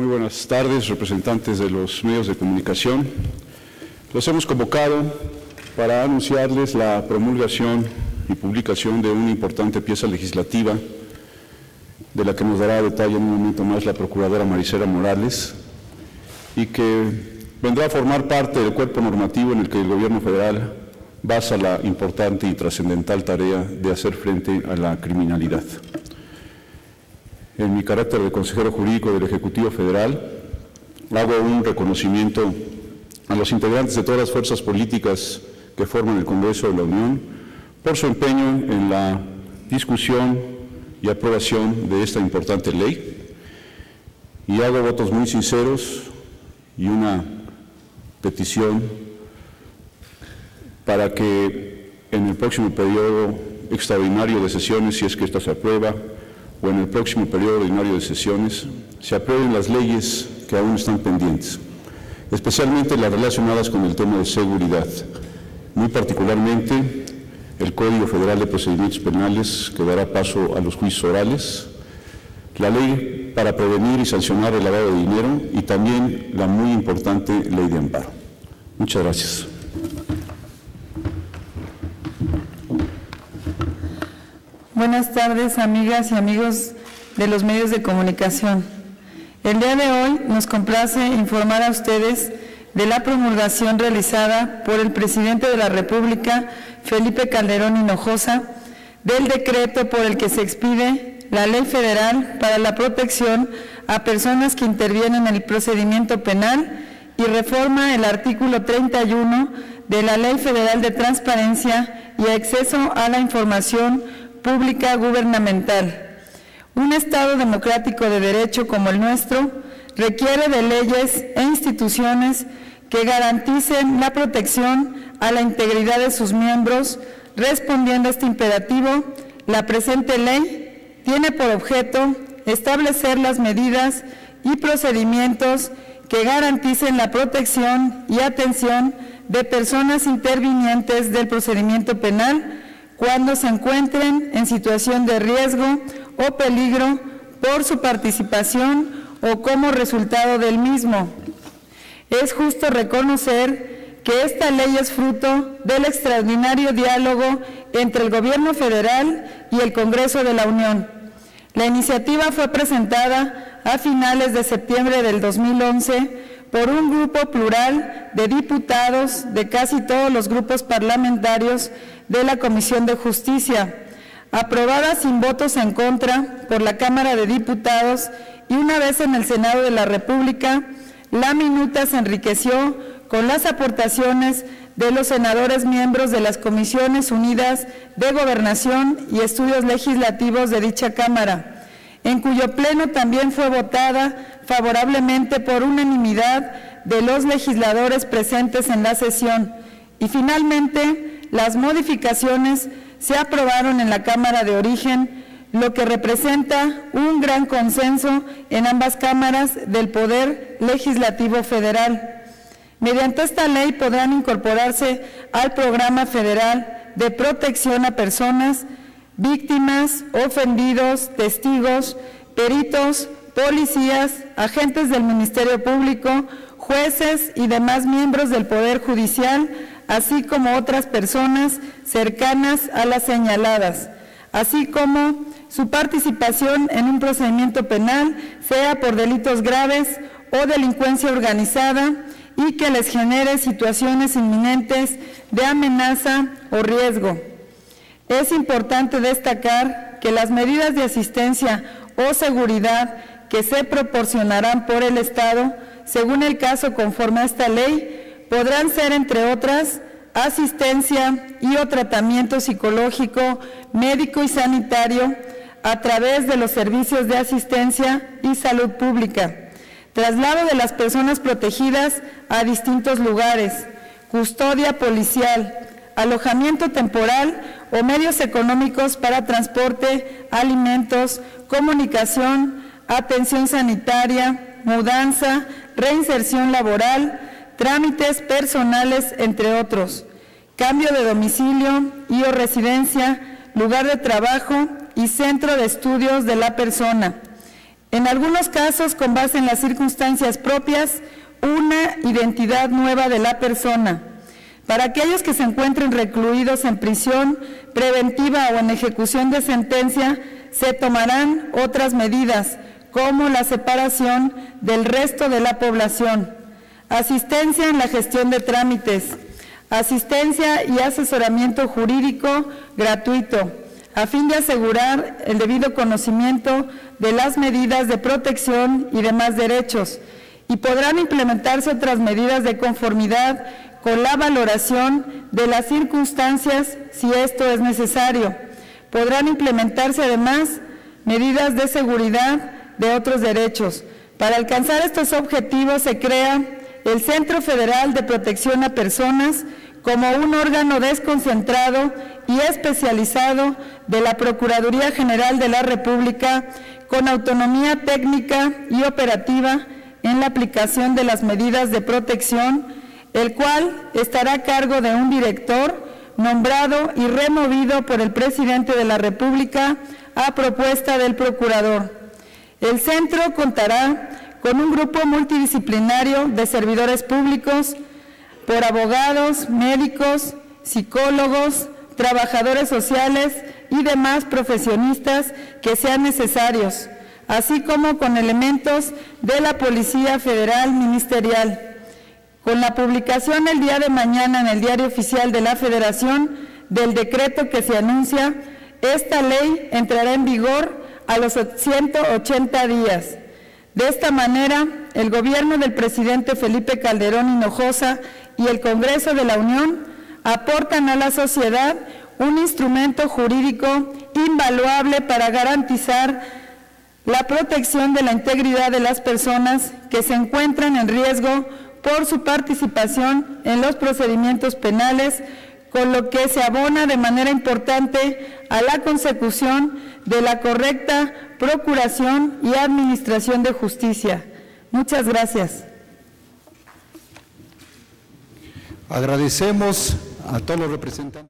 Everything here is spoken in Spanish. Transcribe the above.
Muy buenas tardes, representantes de los medios de comunicación. Los hemos convocado para anunciarles la promulgación y publicación de una importante pieza legislativa de la que nos dará detalle en un momento más la Procuradora Maricela Morales y que vendrá a formar parte del cuerpo normativo en el que el Gobierno federal basa la importante y trascendental tarea de hacer frente a la criminalidad. En mi carácter de consejero jurídico del Ejecutivo Federal, hago un reconocimiento a los integrantes de todas las fuerzas políticas que forman el Congreso de la Unión por su empeño en la discusión y aprobación de esta importante ley. Y hago votos muy sinceros y una petición para que en el próximo periodo extraordinario de sesiones, si es que esta se aprueba, o en el próximo periodo ordinario de sesiones, se aprueben las leyes que aún están pendientes, especialmente las relacionadas con el tema de seguridad, muy particularmente el Código Federal de Procedimientos Penales que dará paso a los juicios orales, la ley para prevenir y sancionar el lavado de dinero y también la muy importante ley de amparo. Muchas gracias. Buenas tardes, amigas y amigos de los medios de comunicación. El día de hoy nos complace informar a ustedes de la promulgación realizada por el presidente de la República, Felipe Calderón Hinojosa, del decreto por el que se expide la Ley Federal para la Protección a Personas que Intervienen en el Procedimiento Penal y reforma el artículo 31 de la Ley Federal de Transparencia y Acceso a la Información Pública Gubernamental. Un Estado democrático de derecho como el nuestro requiere de leyes e instituciones que garanticen la protección a la integridad de sus miembros. Respondiendo a este imperativo, la presente ley tiene por objeto establecer las medidas y procedimientos que garanticen la protección y atención de personas intervinientes del procedimiento penal cuando se encuentren en situación de riesgo o peligro por su participación o como resultado del mismo. Es justo reconocer que esta ley es fruto del extraordinario diálogo entre el Gobierno federal y el Congreso de la Unión. La iniciativa fue presentada a finales de septiembre del 2011 por un grupo plural de diputados de casi todos los grupos parlamentarios de la Comisión de Justicia, aprobada sin votos en contra por la Cámara de Diputados y una vez en el Senado de la República, la minuta se enriqueció con las aportaciones de los senadores miembros de las Comisiones Unidas de Gobernación y Estudios Legislativos de dicha Cámara, en cuyo pleno también fue votada favorablemente por unanimidad de los legisladores presentes en la sesión. Y finalmente, las modificaciones se aprobaron en la Cámara de Origen, lo que representa un gran consenso en ambas cámaras del Poder Legislativo Federal. Mediante esta ley podrán incorporarse al Programa Federal de Protección a Personas, víctimas, ofendidos, testigos, peritos, policías, agentes del Ministerio Público, jueces y demás miembros del Poder Judicial, así como otras personas cercanas a las señaladas, así como su participación en un procedimiento penal, sea por delitos graves o delincuencia organizada, y que les genere situaciones inminentes de amenaza o riesgo. Es importante destacar que las medidas de asistencia o seguridad que se proporcionarán por el Estado, según el caso conforme a esta ley, podrán ser, entre otras, asistencia y o tratamiento psicológico, médico y sanitario a través de los servicios de asistencia y salud pública, traslado de las personas protegidas a distintos lugares, custodia policial, alojamiento temporal o medios económicos para transporte, alimentos, comunicación, atención sanitaria, mudanza, reinserción laboral, trámites personales, entre otros, cambio de domicilio y o residencia, lugar de trabajo y centro de estudios de la persona. En algunos casos, con base en las circunstancias propias, una identidad nueva de la persona. Para aquellos que se encuentren recluidos en prisión preventiva o en ejecución de sentencia, se tomarán otras medidas, como la separación del resto de la población, asistencia en la gestión de trámites, asistencia y asesoramiento jurídico gratuito, a fin de asegurar el debido conocimiento de las medidas de protección y demás derechos, y podrán implementarse otras medidas de conformidad con la valoración de las circunstancias si esto es necesario. Podrán implementarse además medidas de seguridad de otros derechos. Para alcanzar estos objetivos se crea el Centro Federal de Protección a Personas como un órgano desconcentrado y especializado de la Procuraduría General de la República con autonomía técnica y operativa en la aplicación de las medidas de protección, el cual estará a cargo de un director nombrado y removido por el presidente de la República a propuesta del procurador. El centro contará con un grupo multidisciplinario de servidores públicos por abogados, médicos, psicólogos, trabajadores sociales y demás profesionistas que sean necesarios, así como con elementos de la Policía Federal Ministerial. Con la publicación el día de mañana en el Diario Oficial de la Federación del decreto que se anuncia, esta ley entrará en vigor a los 180 días. De esta manera, el gobierno del presidente Felipe Calderón Hinojosa y el Congreso de la Unión aportan a la sociedad un instrumento jurídico invaluable para garantizar la protección de la integridad de las personas que se encuentran en riesgo por su participación en los procedimientos penales, con lo que se abona de manera importante a la consecución de la correcta procuración y administración de justicia. Muchas gracias. Agradecemos a todos los representantes.